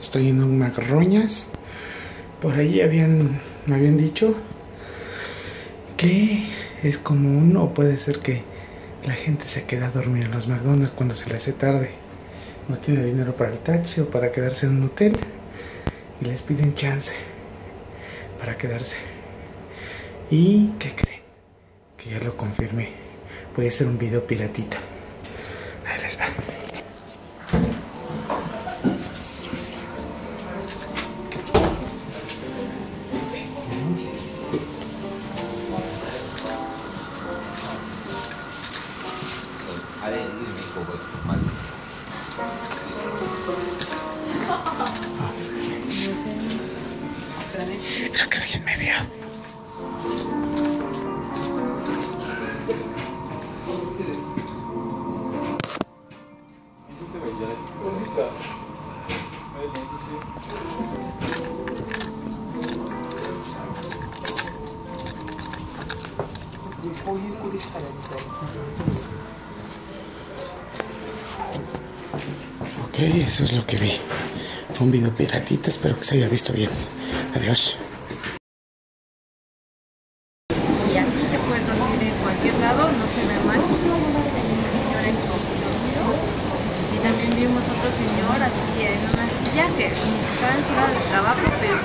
Estoy en un Magroñas. Por ahí habían, habían dicho que es común o puede ser que la gente se queda a dormir en los McDonald's cuando se le hace tarde. No tiene dinero para el taxi o para quedarse en un hotel y les piden chance para quedarse. ¿Y qué creen? Que ya lo confirmé. Voy a hacer un video piratita. Ahí les va. あれ、うん、結構覚えて。even go back to こういう子でしかたい。Ok, eso es lo que vi. Fue un video piratita, espero que se haya visto bien. Adiós. Y aquí te puedes dormir en cualquier lado, no se ve mal. Hay señor aquí. Y también vimos otro señor así en una silla que estaba en silla de trabajo, pero